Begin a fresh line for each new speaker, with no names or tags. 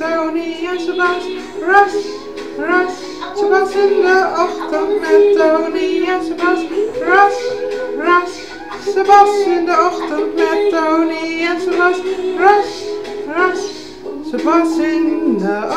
Tony en Sebas. Ras, ras, Sebas in de ochtend met Tony en Sebas. Ras, ras, Sebas in de ochtend met Tony en Sebas. Ras, ras, Sebas in de ochtend.